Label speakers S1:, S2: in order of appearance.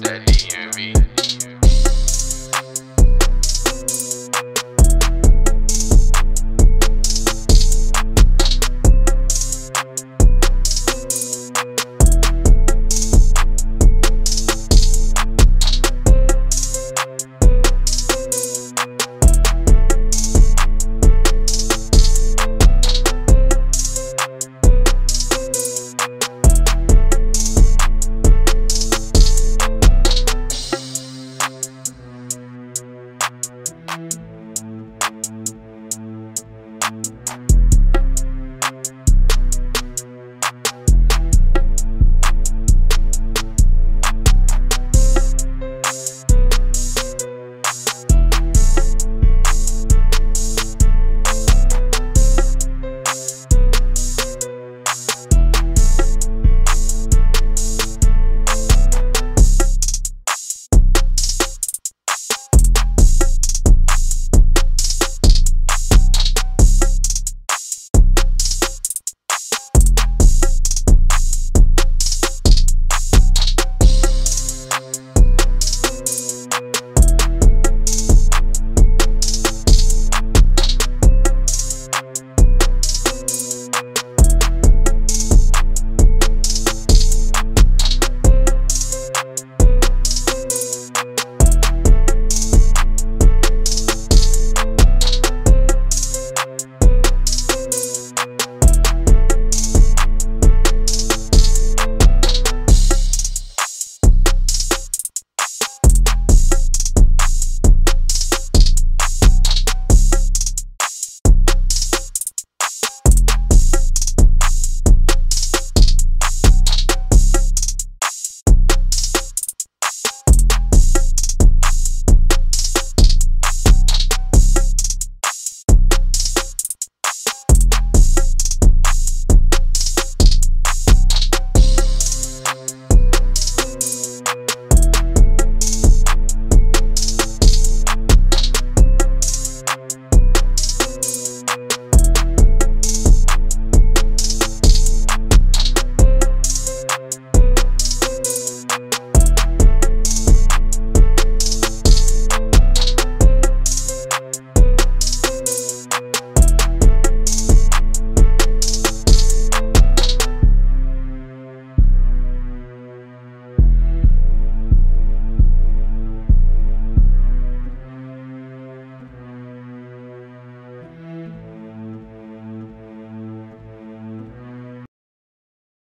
S1: steady.